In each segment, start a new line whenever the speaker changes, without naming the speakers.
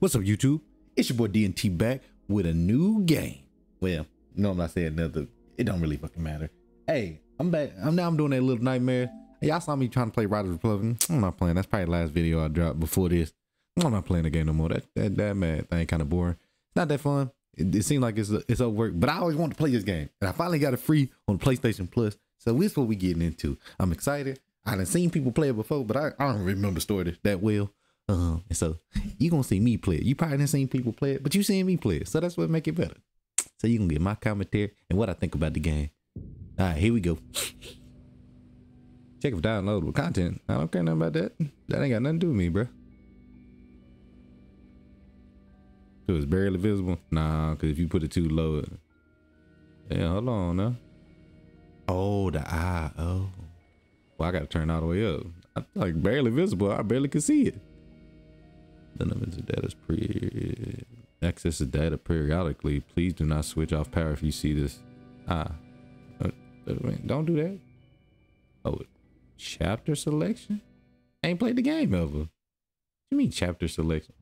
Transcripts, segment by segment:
What's up, YouTube? It's your boy DNT back with a new game. Well, no, I'm not saying another. It don't really fucking matter. Hey, I'm back. I'm now. I'm doing that little nightmare. Y'all saw me trying to play Riders Republic. Mm, I'm not playing. That's probably the last video I dropped before this. Mm, I'm not playing the game no more. That that that mad thing kind of boring. Not that fun. It, it seems like it's it's over work, but I always want to play this game, and I finally got it free on PlayStation Plus. So this is what we getting into. I'm excited. I done seen people play it before, but I, I don't remember the story that well. Um, and so you gonna see me play it. You probably didn't seen people play it, but you seen me play it. So that's what make it better. So you can get my commentary and what I think about the game. All right, here we go. Check for downloadable content. I don't care nothing about that. That ain't got nothing to do with me, bro. So it's barely visible? Nah, because if you put it too low, yeah, hold on now. Oh, the eye. Oh. Well, I got to turn all the way up. I like barely visible. I barely can see it. Numbers of data pre access data periodically. Please do not switch off power if you see this. Ah, uh, don't do that. Oh, chapter selection. I ain't played the game ever. You mean chapter selection?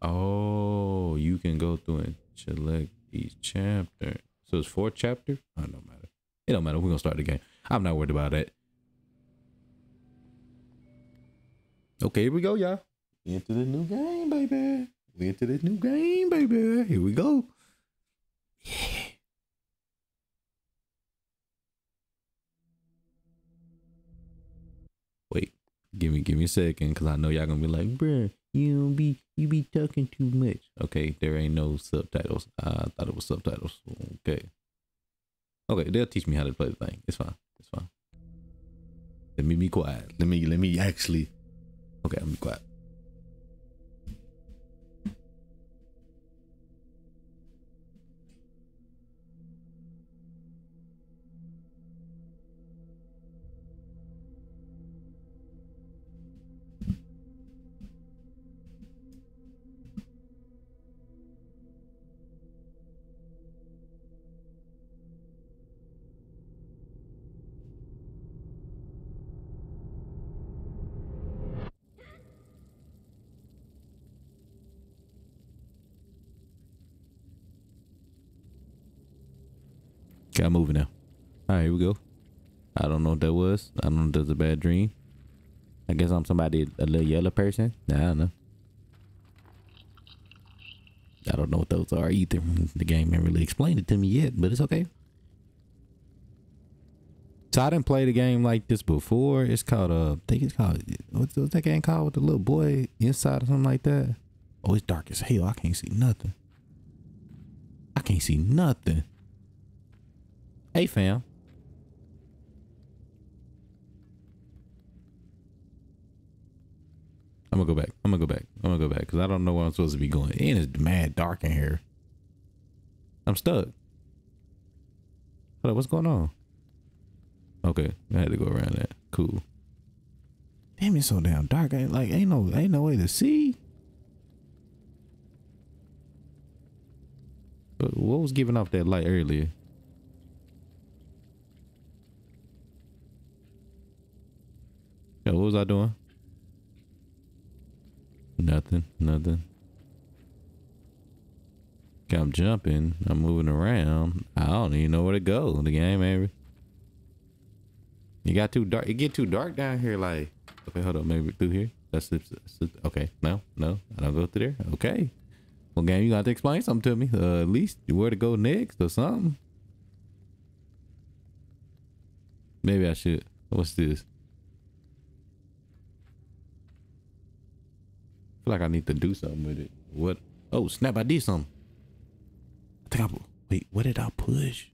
Oh, you can go through and select each chapter. So it's four chapters? Oh, no matter. It don't matter. We're gonna start the game. I'm not worried about that. Okay, here we go, y'all. Into the new game, baby. We into the new game, baby. Here we go. Yeah. Wait, give me give me a second, cause I know y'all gonna be like, bruh, you don't be you be talking too much. Okay, there ain't no subtitles. I thought it was subtitles. Okay. Okay, they'll teach me how to play the thing. It's fine. It's fine. Let me be quiet. Let me let me actually. Okay, I'm. I'm moving now. All right, here we go. I don't know what that was. I don't know if that's a bad dream. I guess I'm somebody, a little yellow person. Nah, I don't know. I don't know what those are either. The game ain't really explained it to me yet, but it's okay. So I didn't play the game like this before. It's called uh, I think it's called what's, what's that game called with the little boy inside or something like that. Oh, it's dark as hell. I can't see nothing. I can't see nothing. Hey, fam. I'm gonna go back. I'm gonna go back. I'm gonna go back because I don't know where I'm supposed to be going. And it's mad dark in here. I'm stuck. Hold what's going on? Okay, I had to go around that. Cool. Damn, it's so damn dark. Ain't like ain't no ain't no way to see. But what was giving off that light earlier? Yeah, what was I doing? Nothing, nothing. I'm jumping. I'm moving around. I don't even know where to go. The game, maybe. You got too dark. It get too dark down here. Like, okay, hold on. Maybe through here. That's, that's, that's okay. No, no, I don't go through there. Okay. Well, game, you got to explain something to me. Uh, at least where to go next or something. Maybe I should. What's this? Feel like I need to do something with it. What? Oh, snap, I did something. I think I, wait, what did I push?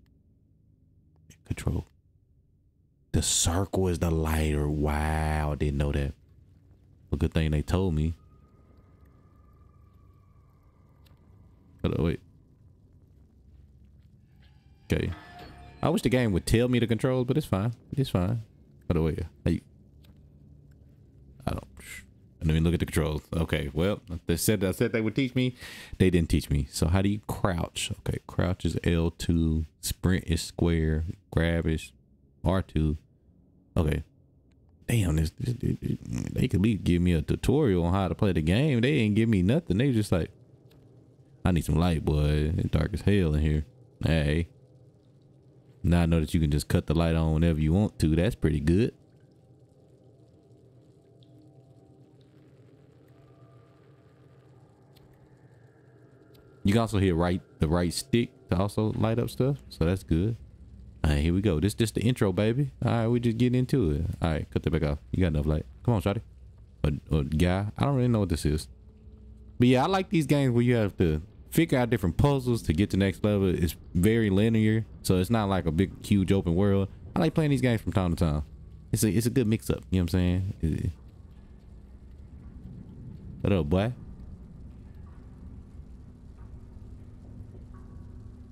Control. The circle is the lighter. Wow, I didn't know that. A good thing they told me. Hold on, wait. Okay. I wish the game would tell me the controls, but it's fine. It's fine. Hold on, wait. Don't. Let me look at the controls. Okay, well, they said I said they would teach me. They didn't teach me. So how do you crouch? Okay, crouch is L2, sprint is square, grab is R2. Okay. Damn, this, this, this, they could at least give me a tutorial on how to play the game. They ain't give me nothing. They just like, I need some light, boy. It's dark as hell in here. Hey. Now I know that you can just cut the light on whenever you want to. That's pretty good. You can also hit right the right stick to also light up stuff. So that's good. All right, here we go. This just the intro, baby. All right, we just getting into it. All right, cut that back off. You got enough light. Come on, Shotty. Or, or guy. I don't really know what this is. But yeah, I like these games where you have to figure out different puzzles to get to next level. It's very linear, so it's not like a big, huge open world. I like playing these games from time to time. It's a it's a good mix up. You know what I'm saying? What up, boy?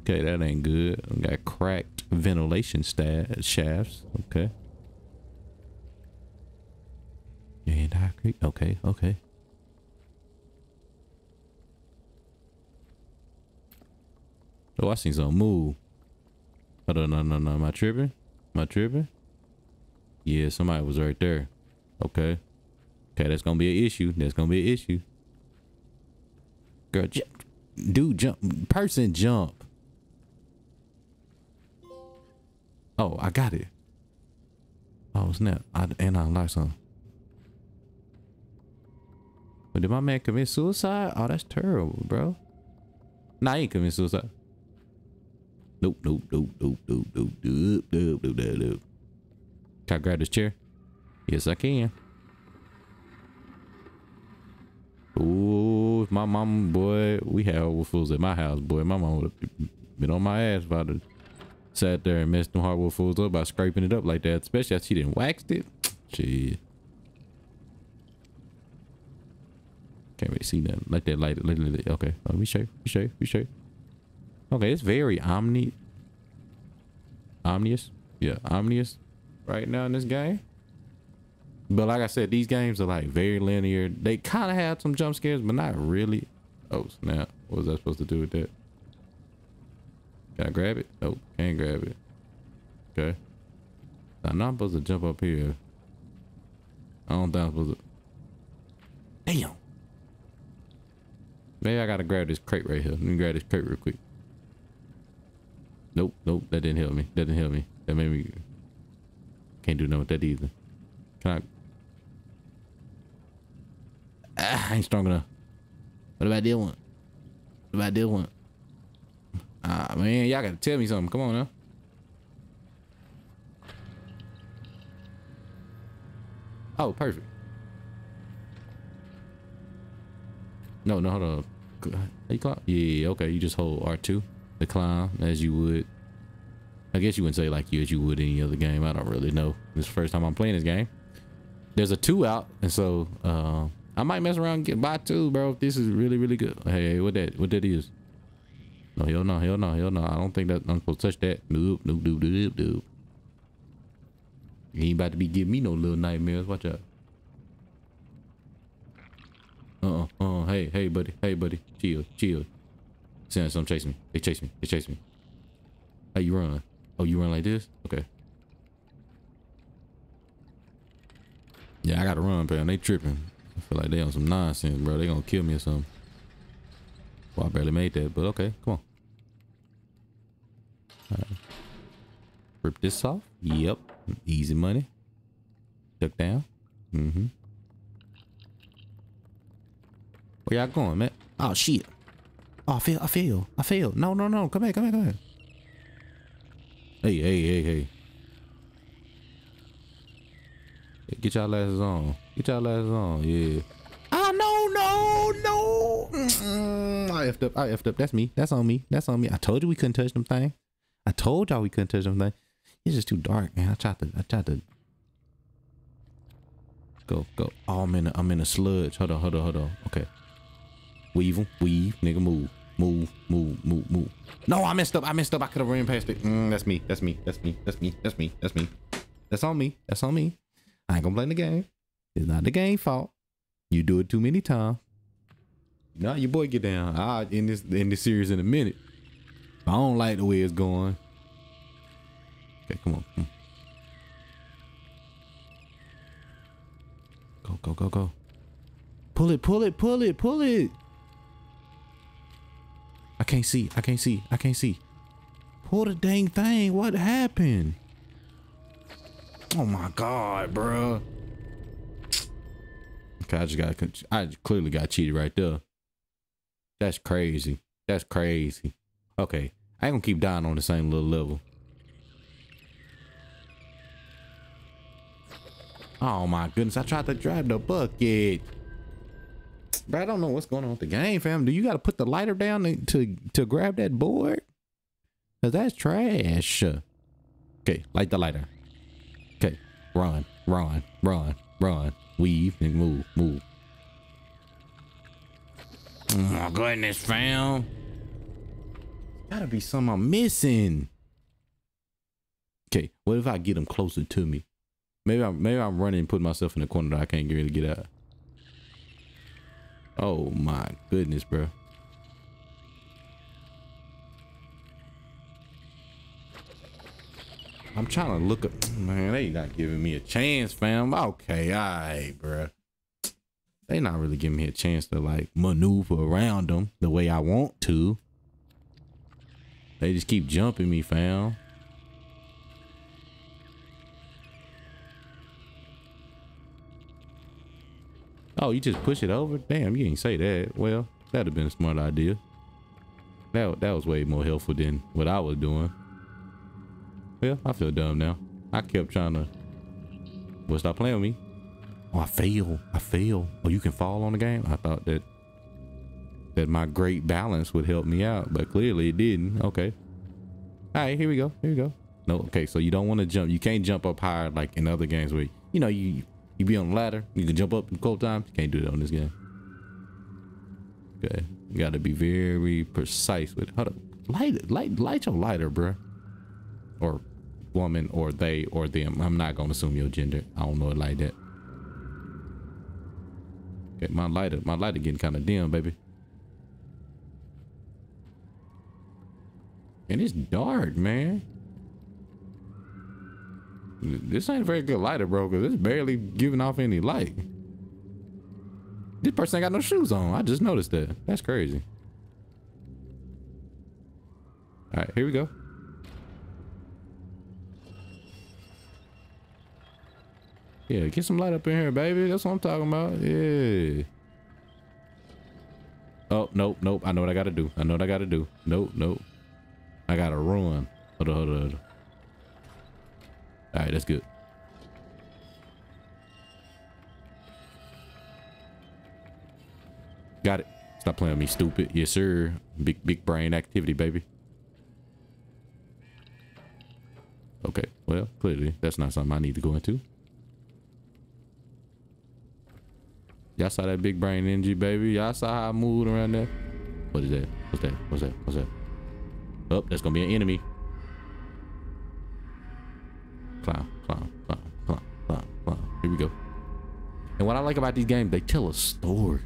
Okay, that ain't good. We got cracked ventilation shafts. Okay. And I agree. Okay, okay. Oh, I seen something move. Hold on, no, no, no. Am I tripping? Am I tripping? Yeah, somebody was right there. Okay. Okay, that's gonna be an issue. That's gonna be an issue. Girl, jump. Dude, jump. Person, jump. Oh, I got it. Oh, snap. I, and I unlocked something. But did my man commit suicide? Oh, that's terrible, bro. Nah, he ain't commit suicide. Nope, nope, nope, nope, nope, nope, nope, nope, nope, nope, nope. Can I grab this chair? Yes, I can. Oh, my mom, boy, we had overfools at my house, boy. My mom would have been on my ass about it sat there and messed them hardwood fools up by scraping it up like that. Especially as she didn't waxed it. Shit. Can't really see nothing. Like that light. Literally okay. Uh, let me show you. Let me show you. Let me show you. Okay, it's very omni omnious. Yeah, omnious right now in this game. But like I said, these games are like very linear. They kind of have some jump scares, but not really. Oh snap! What was I supposed to do with that? Can I grab it? Nope, can't grab it. Okay. I'm not supposed to jump up here. I don't think I'm supposed to. Damn. Maybe I gotta grab this crate right here. Let me grab this crate real quick. Nope, nope, that didn't help me. That didn't help me. That made me... Can't do nothing with that either. Can I... Ah, I ain't strong enough. What about this one? What about this one? Ah, man, y'all gotta tell me something. Come on now. Oh, perfect. No, no, hold on. How you climb? Yeah, okay. You just hold R2 to climb as you would. I guess you wouldn't say like you as you would any other game. I don't really know. This is the first time I'm playing this game. There's a two out, and so uh, I might mess around and get by two, bro. This is really, really good. Hey, what that? What that is? No, hell no, hell no, hell no. I don't think that I'm supposed to touch that. Nope, nope, nope, nope, nope. You ain't about to be giving me no little nightmares. Watch out. Uh-uh, uh, hey, hey, buddy, hey, buddy. Chill, chill. Saying something chase me. They chase me. They chase me. How you run? Oh, you run like this? Okay. Yeah, I gotta run, man. They tripping. I feel like they on some nonsense, bro. They gonna kill me or something. Well, I barely made that, but okay, come on. Right. Rip this off. Yep. Easy money. Duck down. Mm-hmm. Where y'all going, man? Oh, shit. Oh, I feel, I feel, I feel. No, no, no. Come here, come here, come here. Hey, hey, hey, hey. Get y'all asses on. Get y'all asses on. Yeah. Ah, no, no, no. I effed up. I effed up. That's me. That's on me. That's on me. I told you we couldn't touch them thing. I told y'all we couldn't touch them thing. It's just too dark, man. I tried to. I tried to. Go, go. Oh, I'm in. A, I'm in a sludge. Hold on, hold on, hold on. Okay. Weave them. Weave. Nigga, move. Move, move, move, move. No, I messed up. I messed up. I could have ran past it. Mm, that's me. That's me. That's me. That's me. That's me. That's me. That's on me. That's on me. I ain't gonna blame the game. It's not the game fault. You do it too many times. Now your boy get down. I in this in this series in a minute. I don't like the way it's going. Okay, come on. Hmm. Come go, go, go. Pull it, pull it, pull it, pull it. I can't see. I can't see. I can't see. Pull the dang thing. What happened? Oh my god, bro. Okay, I just got. I clearly got cheated right there. That's crazy. That's crazy. Okay, I ain't gonna keep dying on the same little level. Oh my goodness, I tried to drive the bucket. But I don't know what's going on with the game, fam. Do you got to put the lighter down to, to, to grab that board? Cause that's trash. Okay, light the lighter. Okay, run, run, run, run, weave and move, move. Oh my goodness, fam. Gotta be something I'm missing. Okay, what if I get him closer to me? Maybe I'm maybe I'm running and putting myself in the corner that I can't get really get out. Oh my goodness, bro. I'm trying to look up. Man, they not giving me a chance, fam. Okay, all right, bro. They not really giving me a chance to like maneuver around them the way I want to. They just keep jumping me, fam. Oh, you just push it over? Damn, you ain't say that. Well, that'd have been a smart idea. That, that was way more helpful than what I was doing. Well, I feel dumb now. I kept trying to... Well, stop playing with me. Oh, I fail. I fail. Oh, you can fall on the game? I thought that that my great balance would help me out, but clearly it didn't. Okay. All right, here we go. Here we go. No, okay, so you don't want to jump. You can't jump up higher like in other games where, you know, you you be on the ladder. You can jump up a couple times. You can't do that on this game. Okay. You got to be very precise with Hold up. Light, light, light your lighter, bro. Or woman, or they, or them. I'm not going to assume your gender. I don't know it like that. My lighter, my lighter getting kind of dim, baby. And it's dark, man. This ain't a very good lighter, bro, because it's barely giving off any light. This person ain't got no shoes on. I just noticed that. That's crazy. All right, here we go. Yeah, get some light up in here, baby. That's what I'm talking about. Yeah. Oh, nope, nope. I know what I got to do. I know what I got to do. Nope, nope. I got to run. Hold on, hold on, hold on. All right, that's good. Got it. Stop playing me, stupid. Yes, sir. Big, big brain activity, baby. Okay, well, clearly that's not something I need to go into. Y'all saw that big brain energy, baby. Y'all saw how I moved around there. What is that? What's that? What's that? What's that? Oh, that's gonna be an enemy. Clown, clown, clown, clown, clown, clown. Here we go. And what I like about these games, they tell a story.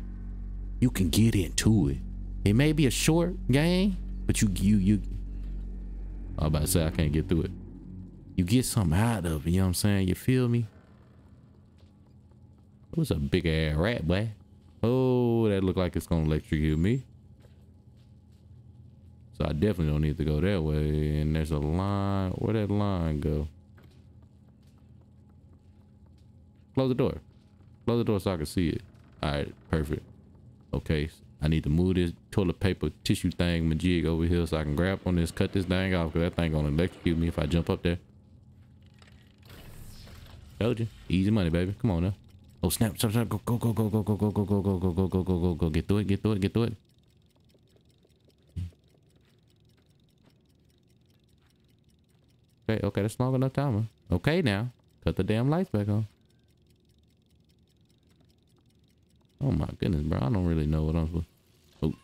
You can get into it. It may be a short game, but you you you. I was about to say I can't get through it. You get something out of it. You know what I'm saying? You feel me? It was a big ass rat, boy. Oh, that look like it's gonna electrocute me. So I definitely don't need to go that way. And there's a line. Where that line go? Close the door. Close the door so I can see it. All right, perfect. Okay, I need to move this toilet paper tissue thing majig over here so I can grab on this, cut this thing off because that thing gonna electrocute me if I jump up there. Told you. Easy money, baby. Come on now. Oh snap, snap, snap, go, go, go, go, go, go, go, go, go, go, go, go, go, go, go, go, get through it, get through it, get through it. Okay, okay, that's long enough timer. Okay now. Cut the damn lights back on. Oh my goodness, bro. I don't really know what I'm supposed Oh.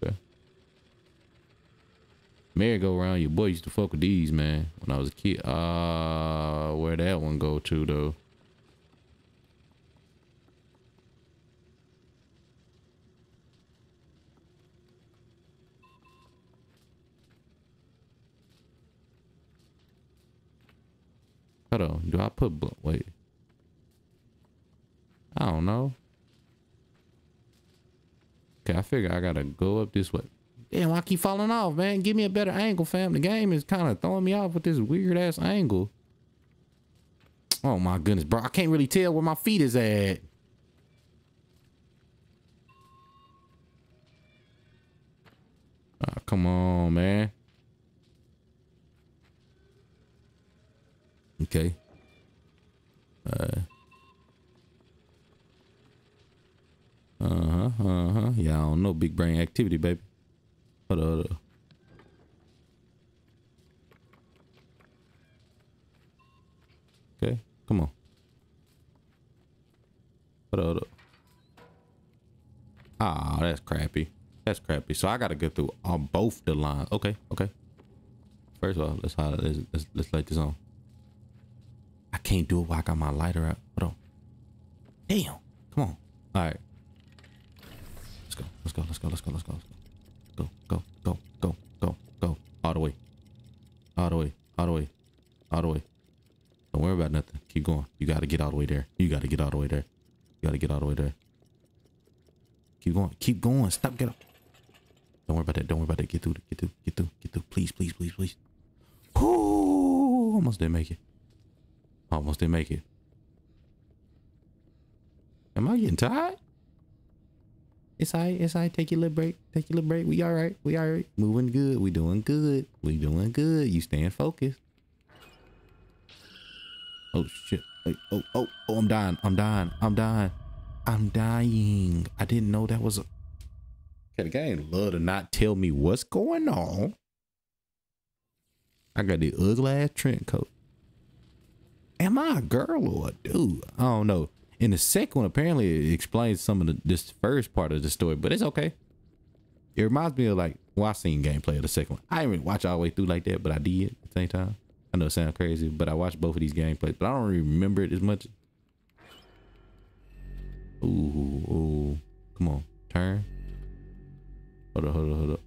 Okay. Merry-go-round, your boy used to fuck with these, man, when I was a kid. Uh, where that one go to, though? Hold on. Do I put... Wait.
I don't know. Okay, I figure I gotta go up this way. Damn, I keep falling off, man. Give me a better angle, fam. The game is kind of throwing me off with this weird ass angle. Oh my goodness, bro. I can't really tell where my feet is at. Oh, come on, man. Okay. Uh. Uh-huh, uh-huh. Yeah, I don't know. Big brain activity, baby. Hold on, hold on. Okay, come on. Hold on, hold on. Ah, that's crappy. That's crappy. So I gotta go through on both the lines. Okay, okay. First of all, let's let's, let's light this on. Can't do it while I got my lighter out. Hold on. Damn. Come on. All right. Let's go. Let's go. Let's go. Let's go. Let's go. Let's go. Go. Go. Go. Go. Go. All the way. All the way. All the way. All the way. Don't worry about nothing. Keep going. You got to get all the way there. You got to get all the way there. You got to get all the way there. Keep going. Keep going. Stop. Get up. Don't worry about that. Don't worry about that. Get through. Get through. Get through. Get through. Please, please, please, please. Ooh, almost didn't make it. Oh, Almost didn't make it. Am I getting tired? It's all right. It's all right. Take your little break. Take your little break. We all right. We all right. Moving good. We doing good. We doing good. You staying focused. Oh, shit. Oh, oh, oh, I'm dying. I'm dying. I'm dying. I'm dying. I didn't know that was a... Okay, the game love to not tell me what's going on. I got the ugly ass trench coat am I a girl or a dude? I don't know. In the second one, apparently it explains some of the, this first part of the story, but it's okay. It reminds me of like, well, I seen gameplay of the second one. I didn't watch all the way through like that, but I did at the same time. I know it sounds crazy, but I watched both of these gameplays, but I don't really remember it as much. Ooh, ooh, come on, turn. Hold up, hold up, hold up.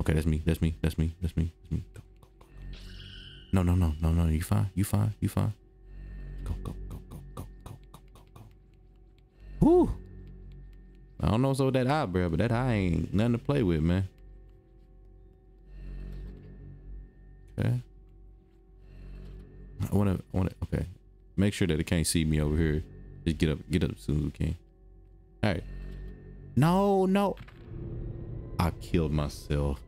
Okay, that's me, that's me, that's me, that's me, that's me. No, no, no, no, no. You fine. You fine. You fine. Go, go, go, go, go, go, go, go, go. Whoo. I don't know what's over that eyebrow, but that eye ain't nothing to play with, man. Okay. I wanna, I wanna, okay. Make sure that it can't see me over here. Just get up, get up as soon as we can. All right. No, no. I killed myself.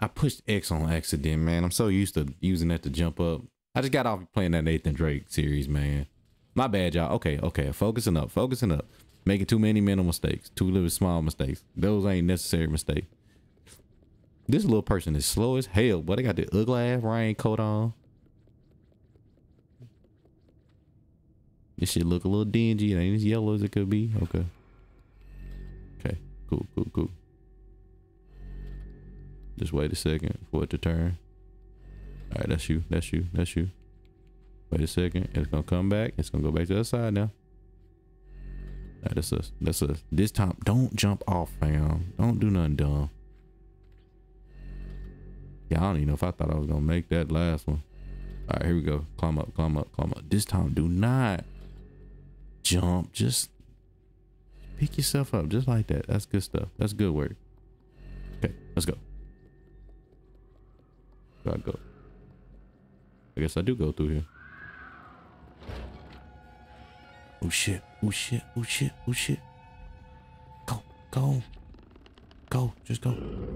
I pushed X on accident, man. I'm so used to using that to jump up. I just got off playing that Nathan Drake series, man. My bad, y'all. Okay, okay. Focusing up, focusing up. Making too many mental mistakes, too little small mistakes. Those ain't necessary mistakes. This little person is slow as hell, but they got the ugly ass raincoat on. This shit look a little dingy. It ain't as yellow as it could be. Okay. Okay. Cool, cool, cool. Just wait a second for it to turn. All right, that's you. That's you. That's you. Wait a second. It's gonna come back. It's gonna go back to the other side now. All right, that's us. That's us. This time, don't jump off, fam. Don't do nothing dumb. Yeah, I don't even know if I thought I was gonna make that last one. All right, here we go. Climb up, climb up, climb up. This time, do not jump. Just pick yourself up, just like that. That's good stuff. That's good work. Okay, let's go. I go? I guess I do go through here. Oh shit, oh shit, oh shit, oh shit. Go, go. Go, just go.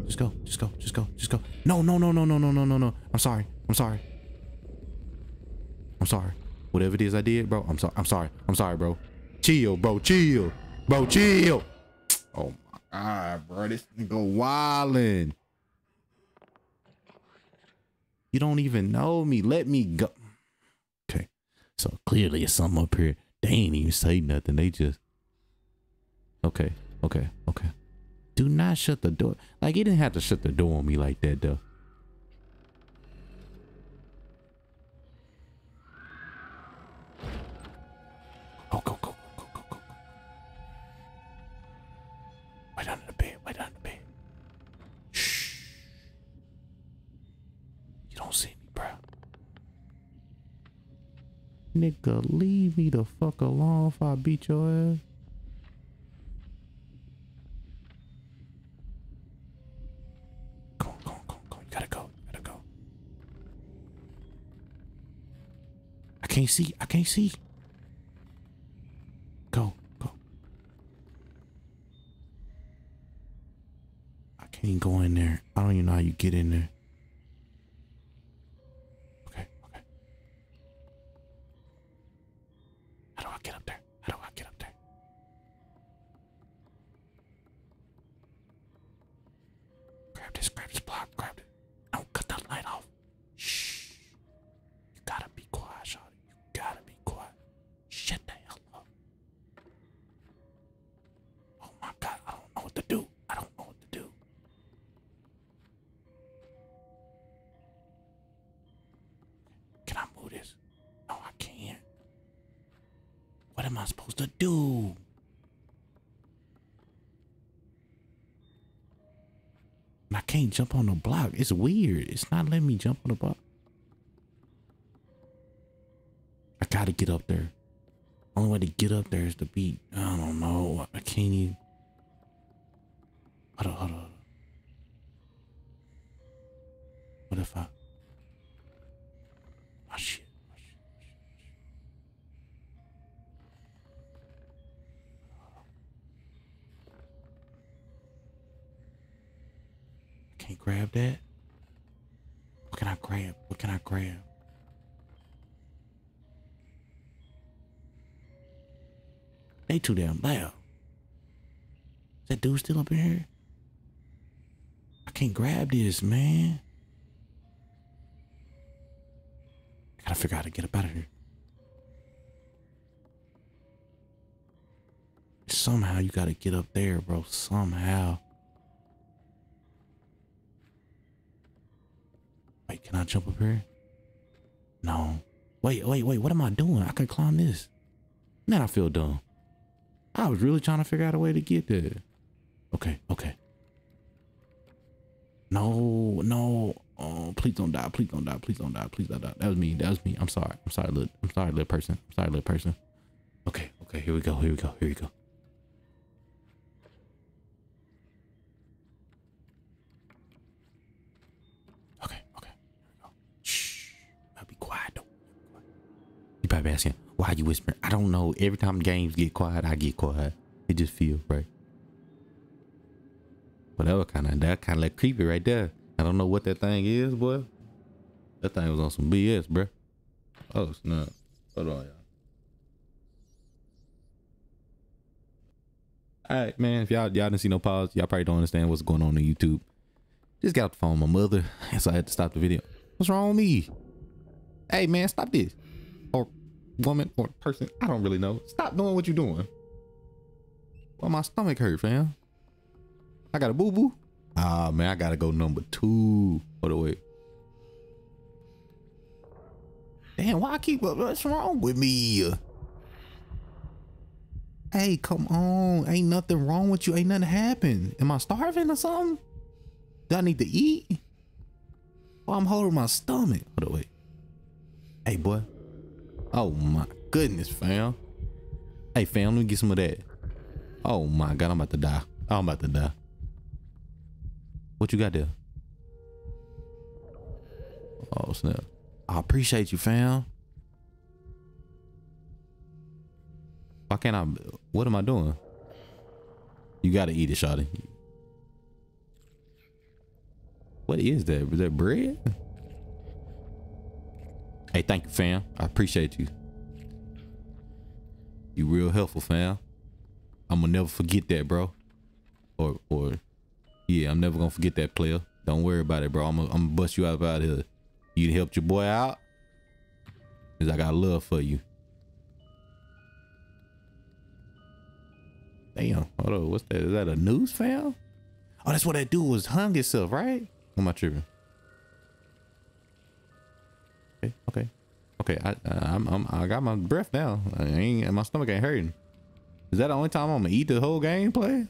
Just go, just go, just go, just go. No, no, no, no, no, no, no, no, no. I'm sorry. I'm sorry. I'm sorry. Whatever it is I did, bro, I'm sorry. I'm sorry. I'm sorry, bro. Chill, bro. Chill. Bro, chill. Oh my god, bro. This go wildin'. You don't even know me. Let me go. Okay. So clearly it's something up here. They ain't even say nothing. They just. Okay. Okay. Okay. Do not shut the door. Like, he didn't have to shut the door on me like that, though. Oh, go, go, go, go, go, go. Wait under the bed. Wait under the bed. don't see me, bro. Nigga, leave me the fuck alone if I beat your ass. Go, go, go, go. You gotta go. Gotta go. I can't see. I can't see. Go, go. I can't go in there. I don't even know how you get in there. I can't jump on the block. It's weird. It's not letting me jump on the block. I gotta get up there. Only way to get up there is to beat. I don't know. I can't even. Hold on, hold on. What if I? Grab that. What can I grab? What can I grab? They too damn loud. Is that dude still up in here? I can't grab this, man. I gotta figure out how to get up out of here. Somehow you gotta get up there, bro. Somehow. Wait, can I jump up here? No. Wait, wait, wait. What am I doing? I can climb this. Man, I feel dumb. I was really trying to figure out a way to get there. Okay, okay. No, no. Oh, please don't die. Please don't die. Please don't die. Please don't die. That was me. That was me. I'm sorry. I'm sorry, little. I'm sorry, little person. I'm sorry, little person. Okay, okay. Here we go. Here we go. Here we go. Okay, okay. Here we go. Shh. I'll be quiet though. You probably asking, why you whispering? I don't know. Every time games get quiet, I get quiet. It just feels right. But that was kind of that kind of like creepy right there. I don't know what that thing is, boy. That thing was on some BS, bruh. Oh snap! Hold on, y'all. All right, man. If y'all y'all didn't see no pause, y'all probably don't understand what's going on on YouTube. Just got off the phone with my mother, so I had to stop the video. What's wrong with me? Hey, man, stop this. Woman or person, I don't really know. Stop doing what you're doing. Well, my stomach hurt, fam. I got a boo boo. Ah, man, I gotta go number two. Hold on, wait. Damn, why I keep what's wrong with me? Hey, come on. Ain't nothing wrong with you. Ain't nothing happened. Am I starving or something? Do I need to eat? Well, I'm holding my stomach. Hold on, wait. Hey, boy. Oh my goodness, fam. Hey, fam, let me get some of that. Oh my god, I'm about to die. I'm about to die. What you got there? Oh snap. I appreciate you, fam. Why can't I? What am I doing? You gotta eat it, Shotty. What is that? Is that bread? Hey, thank you, fam. I appreciate you. You real helpful, fam. I'm gonna never forget that, bro. Or, or, yeah, I'm never gonna forget that, player. Don't worry about it, bro. I'm gonna, bust you out of out here. You helped your boy out, cause I got love for you. Damn, hold on, what's that? Is that a news fam? Oh, that's what that dude was hung himself, right? What am I tripping? Okay, okay, okay. I, I'm, I'm, I got my breath now. I ain't, my stomach ain't hurting. Is that the only time I'm gonna eat the whole gameplay?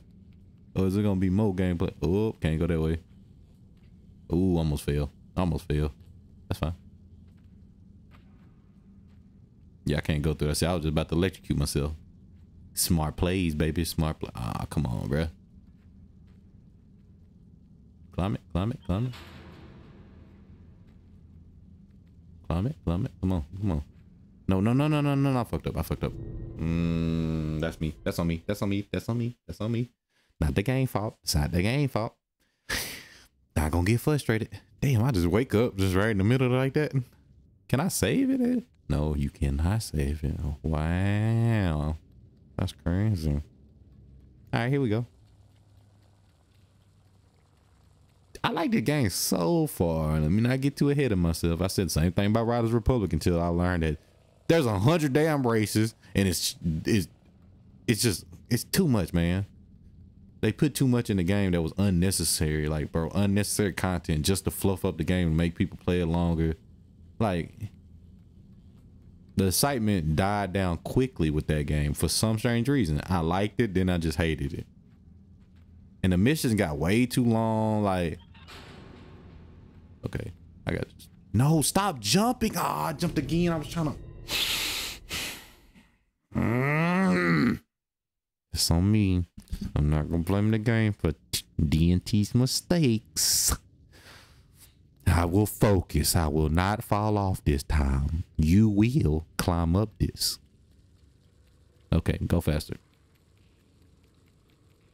Or is it gonna be more gameplay? Oh, can't go that way. Ooh, almost fell. Almost fell. That's fine. Yeah, I can't go through that. See, I was just about to electrocute myself. Smart plays, baby. Smart play. Ah, come on, bruh. Climb it, climb it, climb it. Climb it. Come on, come on. No, no, no, no, no, no, no. I fucked up. I fucked up. Mm, that's me. That's on me. That's on me. That's on me. That's on me. Not the game fault. It's not the game fault. Not gonna get frustrated. Damn, I just wake up just right in the middle like that. Can I save it? No, you cannot save it. Wow. That's crazy. All right, here we go. I like the game so far. I mean, I get too ahead of myself. I said the same thing about Riders Republic until I learned that there's a hundred damn races, and it's it's it's just it's too much, man. They put too much in the game that was unnecessary. Like, bro, unnecessary content just to fluff up the game and make people play it longer. Like, the excitement died down quickly with that game for some strange reason. I liked it, then I just hated it. And the missions got way too long. Like, okay, I got this. No, stop jumping. Ah, I jumped again. I was trying to. Mm. It's on me. I'm not gonna blame the game for DNT's mistakes. I will focus. I will not fall off this time. You will climb up this. Okay, go faster.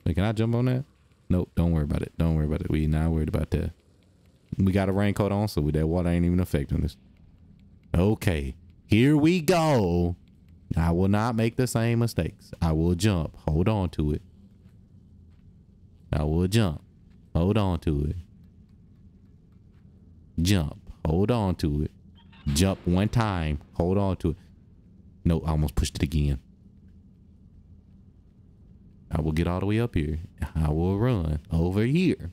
Wait, can I jump on that? Nope, don't worry about it. Don't worry about it. We not worried about that. We got a raincoat on, so that water ain't even affecting us. Okay, here we go. I will not make the same mistakes. I will jump. Hold on to it. I will jump. Hold on to it. Jump. Hold on to it. Jump one time. Hold on to it. No, I almost pushed it again. I will get all the way up here. I will run over here.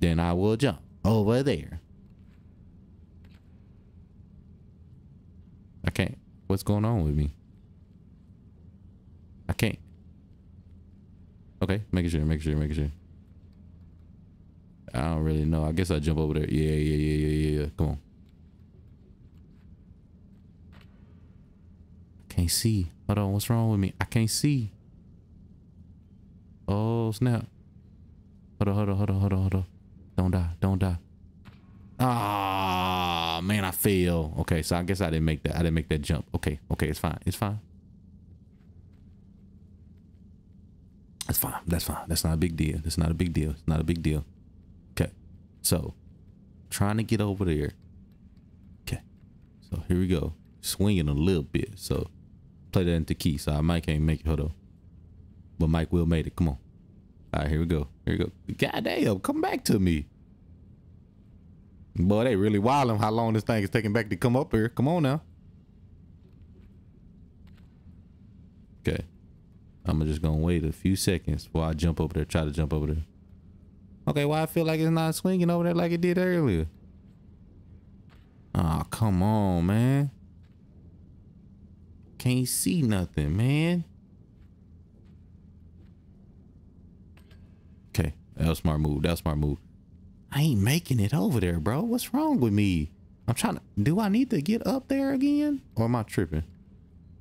Then I will jump over there. I can't. What's going on with me? I can't. Okay, making sure, making sure, making sure. I don't really know. I guess I jump over there. Yeah, yeah, yeah, yeah, yeah. Come on. Can't see. Hold on, what's wrong with me? I can't see. Oh, snap. Hold on, hold on, hold on, hold on, hold on. Don't die, don't die. Ah, man, I fail. Okay, so I guess I didn't make that. I didn't make that jump. Okay, okay, it's fine. It's fine. That's fine. That's fine. That's not a big deal. That's not a big deal. It's not a big deal. Okay, so trying to get over there. Okay, so here we go. Swinging a little bit. So play that into key. So I might can't make it. Hold on. But Mike will made it. Come on. All right, here we go. Here we go. God damn, come back to me. Boy, they really wilding how long this thing is taking back to come up here. Come on now. Okay. I'm just gonna wait a few seconds before I jump over there, try to jump over there. Okay, why well, I feel like it's not swinging over there like it did earlier. Oh, come on, man. Can't see nothing, man. Okay, that smart move. That smart move. I ain't making it over there, bro. What's wrong with me? I'm trying to. Do I need to get up there again? Or am I tripping?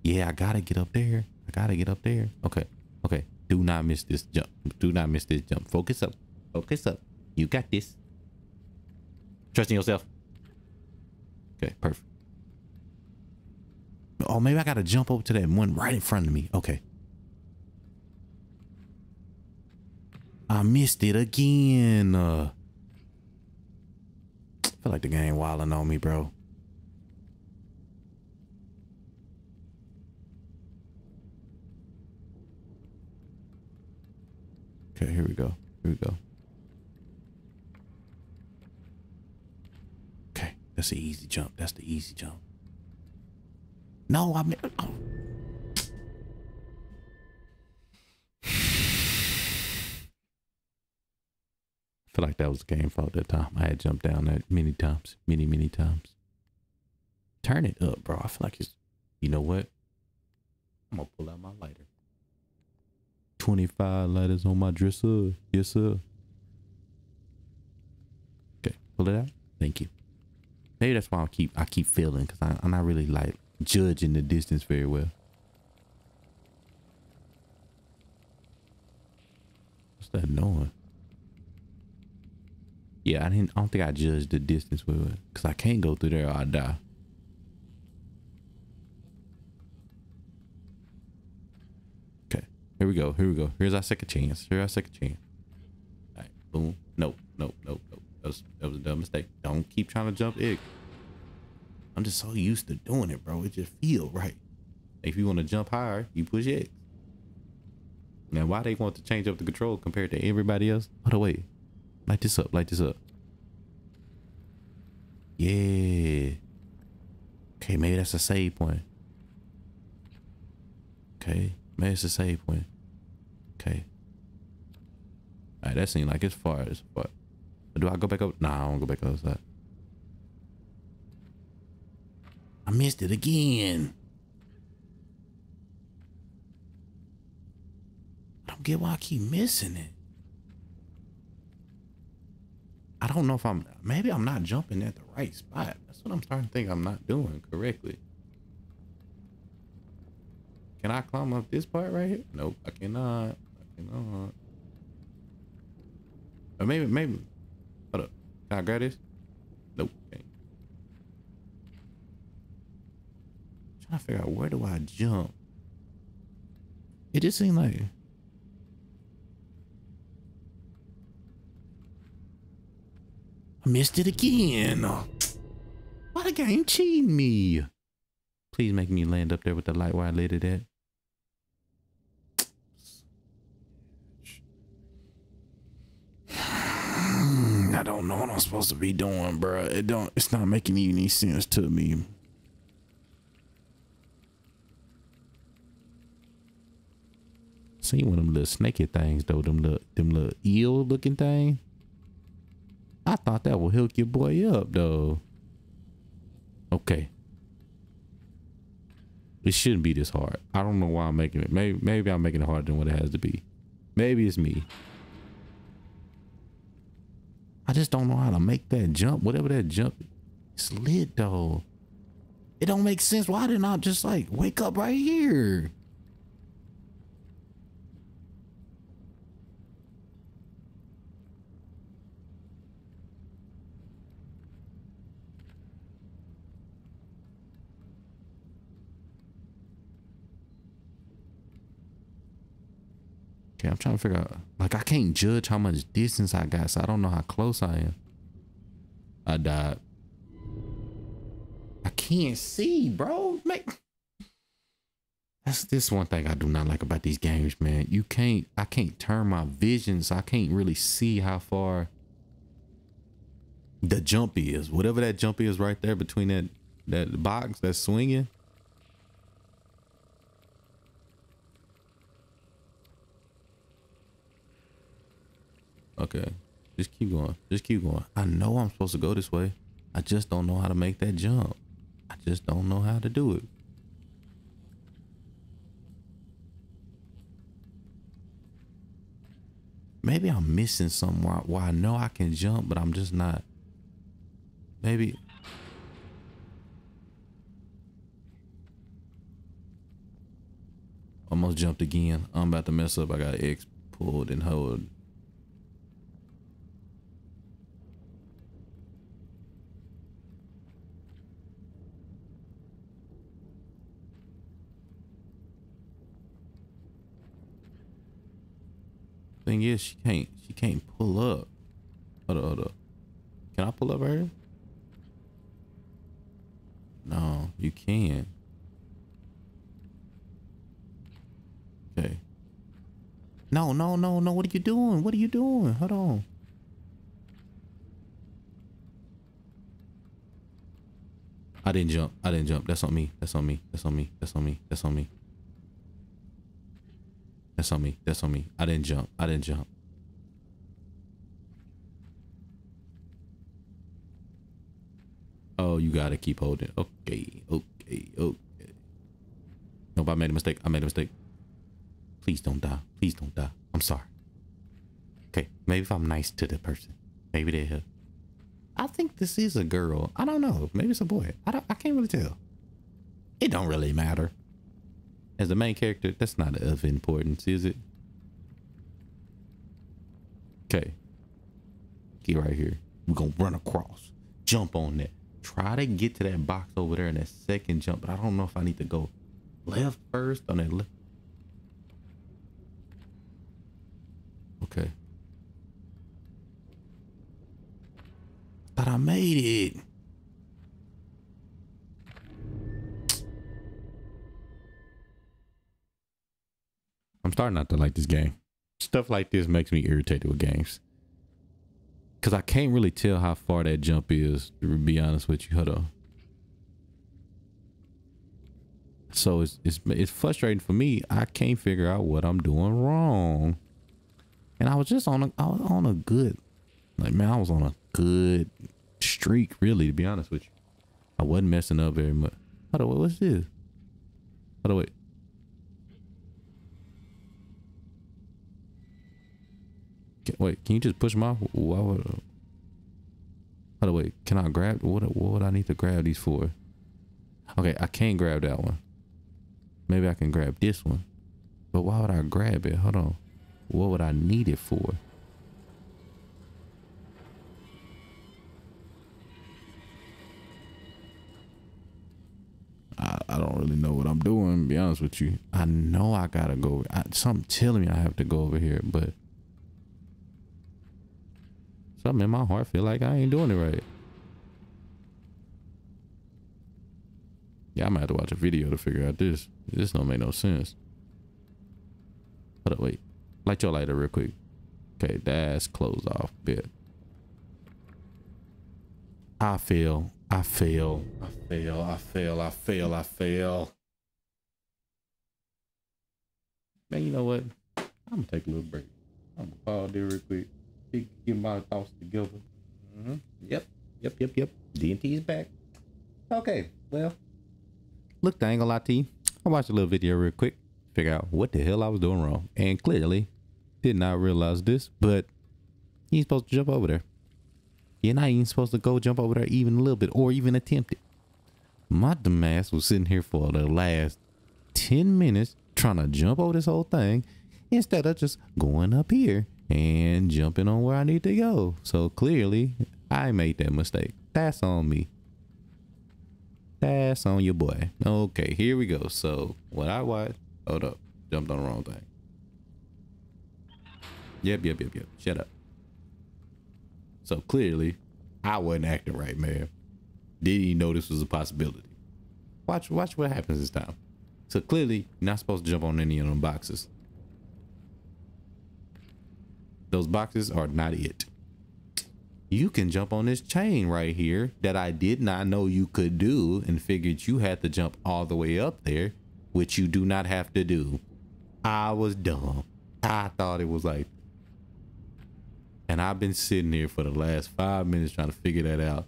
Yeah, I gotta get up there. I gotta get up there. Okay. Okay. Do not miss this jump. Do not miss this jump. Focus up. Focus up. You got this. Trust in yourself. Okay, perfect. Oh, maybe I gotta jump over to that one right in front of me. Okay. I missed it again. Uh, feel like the game wilding on me, bro. Okay, here we go. Here we go. Okay, that's the easy jump. That's the easy jump. No, I mean, oh. Feel like that was the game fault that time. I had jumped down that many times, many, many times. Turn it up, bro. I feel like it's, you know what? I'm gonna pull out my lighter. 25 lighters on my dresser. Yes, sir. Okay, pull it out. Thank you. Maybe that's why I keep I keep feeling because I'm not really like judging the distance very well. What's that noise? Yeah, I didn't. I don't think I judged the distance with it because I can't go through there or I die. Okay, here we go. Here we go. Here's our second chance. Here's our second chance. All right, boom. Nope, nope, nope, nope. That was, that was a dumb mistake. Don't keep trying to jump egg. I'm just so used to doing it, bro. It just feel right. If you want to jump higher, you push X. Now, why they want to change up the control compared to everybody else? By the wait. Light this up. Light this up. Yeah. Okay, maybe that's a save point. Okay, maybe it's a save point. Okay. Alright, that seems like it's far as. But do I go back up? Nah, I don't go back outside. I missed it again. I don't get why I keep missing it. I don't know if I'm maybe I'm not jumping at the right spot. That's what I'm starting to think I'm not doing correctly. Can I climb up this part right here? Nope, I cannot. I cannot. Or maybe, maybe. Hold up. Can I grab this? Nope. Okay. Trying to figure out where do I jump. It just seemed like missed it again. Why the game cheating me? Please make me land up there with the light where I lit it at. I don't know what I'm supposed to be doing, bro. It don't. It's not making any sense to me. See one of them little snaky things though, them little them little eel looking thing. I thought that would hook your boy up though. Okay. It shouldn't be this hard. I don't know why I'm making it. Maybe maybe I'm making it harder than what it has to be. Maybe it's me. I just don't know how to make that jump. Whatever that jump slid though. It don't make sense. Why didn't I just like wake up right here? Okay, I'm trying to figure out. Like, I can't judge how much distance I got, so I don't know how close I am. I died. I can't see, bro. Make that's this one thing I do not like about these games, man. You can't. I can't turn my vision, so I can't really see how far the jump is. Whatever that jump is, right there between that that box that's swinging. Okay. Just keep going. Just keep going. I know I'm supposed to go this way. I just don't know how to make that jump. I just don't know how to do it. Maybe I'm missing somewhere where I know I can jump, but I'm just not. Maybe. Almost jumped again. I'm about to mess up. I got X pulled and hold. Thing is, she can't. She can't pull up. Hold up, hold up. Can I pull up her? No, you can't. Okay. No, no, no, no. What are you doing? What are you doing? Hold on. I didn't jump. I didn't jump. That's on me. That's on me. That's on me. That's on me. That's on me. That's on me. That's on me. I didn't jump. I didn't jump. Oh, you gotta keep holding. Okay, okay, okay. Nope, I made a mistake. I made a mistake. Please don't die. Please don't die. I'm sorry. Okay, maybe if I'm nice to the person, maybe they help. I think this is a girl. I don't know. Maybe it's a boy. I don't. I can't really tell. it don't really matter. As the main character, that's not of importance, is it? Okay. Get right here. We're gonna run across. Jump on that. Try to get to that box over there in that second jump, but I don't know if I need to go left first on that left. Okay. But I made it. I'm starting not to like this game. Stuff like this makes me irritated with games. Cause I can't really tell how far that jump is, to be honest with you. Hold on. So it's it's it's frustrating for me. I can't figure out what I'm doing wrong. And I was just on a I was on a good like man, I was on a good streak, really, to be honest with you. I wasn't messing up very much. Hold on, what's this? Hold on, wait. Wait, can you just push them off? Why would? Uh, hold on, wait. Can I grab? What? What would I need to grab these for? Okay, I can't grab that one. Maybe I can grab this one. But why would I grab it? Hold on. What would I need it for? I, I don't really know what I'm doing, be honest with you. I know I gotta go. I, something telling me I have to go over here, but something in my heart feel like I ain't doing it right. Yeah, I might have to watch a video to figure out this. This don't make no sense. Hold up, wait. Light your lighter real quick. Okay, that's closed off. Bit. I fail. I fail. I fail. I fail. I fail. I fail. Man, you know what? I'm gonna take a little break. I'm gonna pause there real quick. Get my thoughts together. Mm-hmm. Yep. Yep. Yep. Yep. DNT is back. Okay. Well, look, I ain't gonna lie to you. I watched a little video real quick, figure out what the hell I was doing wrong, and clearly did not realize this, but you ain't supposed to jump over there. You're not even supposed to go jump over there even a little bit or even attempt it. My dumbass was sitting here for the last 10 minutes trying to jump over this whole thing instead of just going up here and jumping on where I need to go. So clearly, I made that mistake. That's on me. That's on your boy. Okay, here we go. So what I watched, hold up, jumped on the wrong thing. Yep, yep, yep, yep. Shut up. So clearly, I wasn't acting right, man. Didn't even know this was a possibility. Watch, watch what happens this time. So clearly, not supposed to jump on any of them boxes. Those boxes are not it. You can jump on this chain right here that I did not know you could do and figured you had to jump all the way up there, which you do not have to do. I was dumb. I thought it was like and I've been sitting here for the last five minutes trying to figure that out.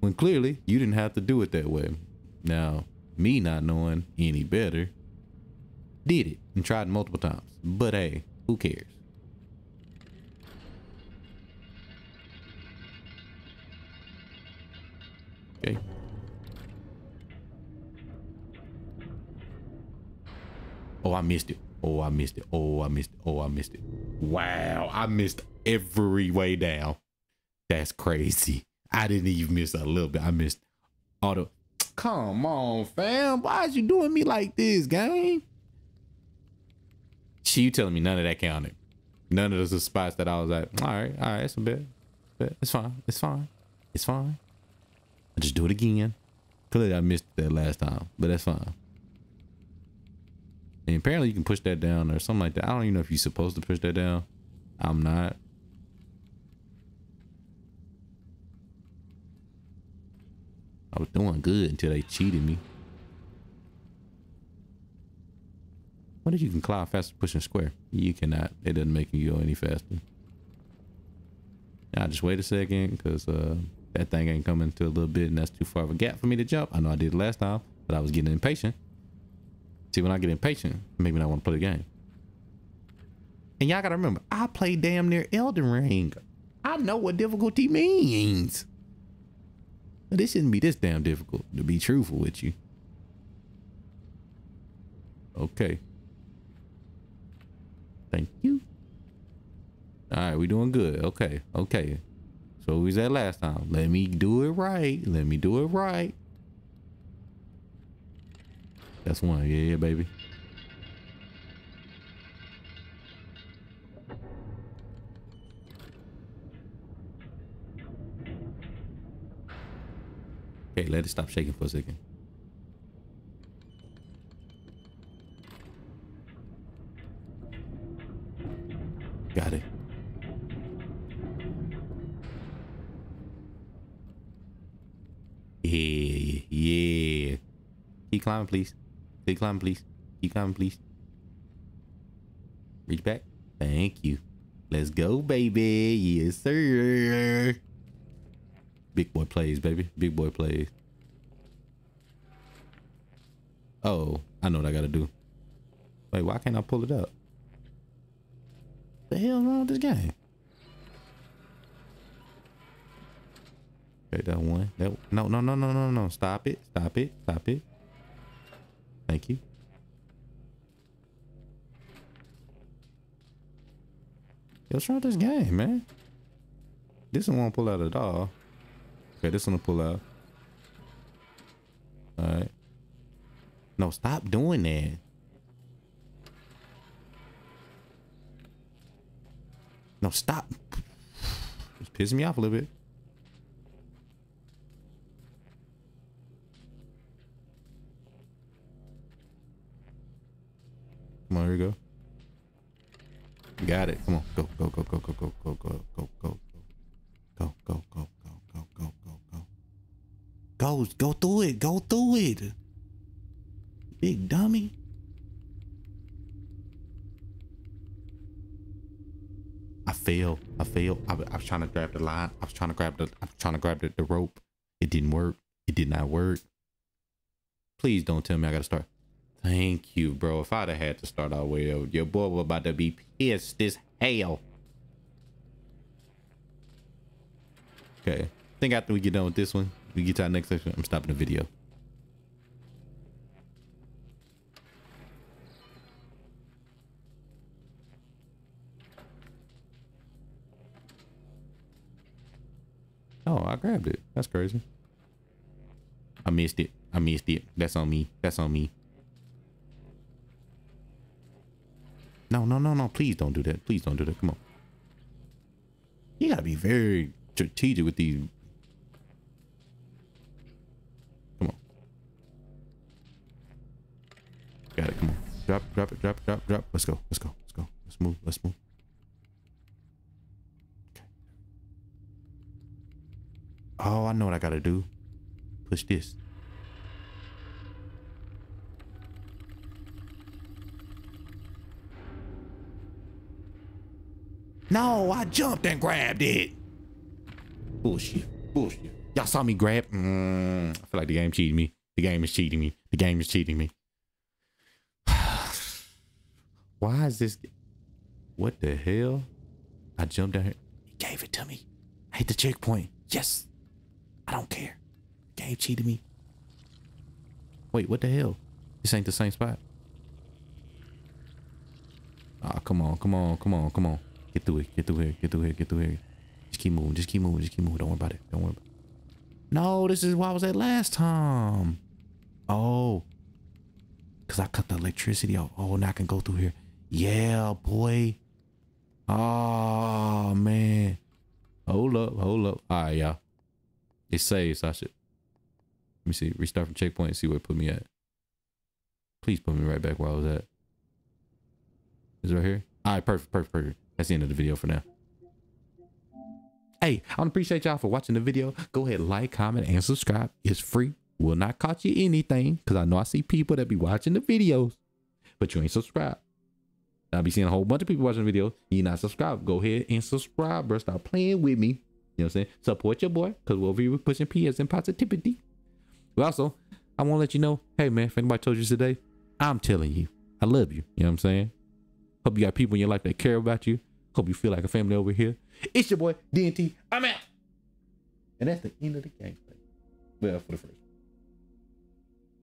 When clearly you didn't have to do it that way. Now, me not knowing any better, did it and tried multiple times. But hey, who cares? Okay. Oh, I missed it. Oh, I missed it. Oh, I missed it. Oh, I missed it. Wow, I missed every way down. That's crazy. I didn't even miss a little bit. I missed all the. Come on, fam. Why is you doing me like this, gang? She, you telling me none of that counted? None of those spots that I was at. all right, all right, it's a bit, but it's fine, it's fine, it's fine. I just do it again. Clearly, I missed that last time, but that's fine. And apparently, you can push that down or something like that. I don't even know if you're supposed to push that down. I'm not. I was doing good until they cheated me. What if you can climb faster pushing square? You cannot. It doesn't make you go any faster. Now just wait a second because uh, that thing ain't coming to a little bit and that's too far of a gap for me to jump. I know I did last time, but I was getting impatient. See, when I get impatient, maybe I want to play the game. And y'all gotta remember, I play damn near Elden Ring. I know what difficulty means. This shouldn't be this damn difficult, to be truthful with you. Okay. Thank you. All right, we doing good. Okay, okay. So we at last time. Let me do it right. Let me do it right. That's one. Yeah, yeah, baby. Okay, let it stop shaking for a second. Keep climbing, please. Keep climbing, please. Keep climbing, please. Reach back. Thank you. Let's go, baby. Yes, sir. Big boy plays, baby. Big boy plays. Oh, I know what I gotta do. Wait, why can't I pull it up? The hell wrong with this game? Okay, that one. That no, no, no, no, no, no. Stop it. Stop it. Stop it. Thank you. Wrong with this game, man? This one won't pull out at all. Okay, this one will pull out. Alright. No, stop doing that. No, stop. It's pissing me off a little bit. Come on, here we go. Got it. Come on. Go, go, go, go, go, go, go, go, go, go, go, go, go, go, go, go, go, go. Go, go through it. Go through it. Big dummy. I failed. I failed. I, I was trying to grab the line. I was trying to grab the. I was trying to grab the, the rope. It didn't work. It did not work. Please don't tell me I gotta start. Thank you, bro. If I'd have had to start all the way over, your boy was about to be pissed as hell. Okay. I think after we get done with this one, we get to our next section. I'm stopping the video. Oh, I grabbed it. That's crazy. I missed it. I missed it. That's on me. That's on me. No, no, no, no. Please don't do that. Please don't do that. Come on. You gotta be very strategic with these. Come on. Got it. Come on. Drop, drop it, drop drop, drop. Let's go. Let's go. Let's go. Let's move. Let's move. Okay. Oh, I know what I gotta do. Push this. No, I jumped and grabbed it. Bullshit. Bullshit. Y'all saw me grab. Mm, I feel like the game cheating me. The game is cheating me. The game is cheating me. Why is this? What the hell? I jumped down here. He gave it to me. I hit the checkpoint. Yes. I don't care. Game cheated me. Wait, what the hell? This ain't the same spot. Ah, oh, come on, come on, come on, come on. Get through it. Get through here. Get through here. Get through here. Just keep moving. Just keep moving. Just keep moving. Don't worry about it. Don't worry about it. No, this is why I was at last time. Oh. Because I cut the electricity off. Oh, now I can go through here. Yeah, boy. Oh, man. Hold up. Hold up. All right, y'all. It saves. I should. Let me see. Restart from checkpoint and see where it put me at. Please put me right back where I was at. Is it right here? All right, perfect, perfect, perfect. That's the end of the video for now. Hey, I appreciate y'all for watching the video. Go ahead, like, comment, and subscribe. It's free. Will not cost you anything because I know I see people that be watching the videos, but you ain't subscribed. I'll be seeing a whole bunch of people watching the video. You're not subscribed. Go ahead and subscribe, bro. Stop playing with me. You know what I'm saying? Support your boy because over here pushing PS and positivity. But also, I want to let you know, hey, man, if anybody told you today, I'm telling you, I love you. You know what I'm saying? Hope you got people in your life that care about you. Hope you feel like a family over here. It's your boy, DNT. I'm out. And that's the end of the game. Well, for the first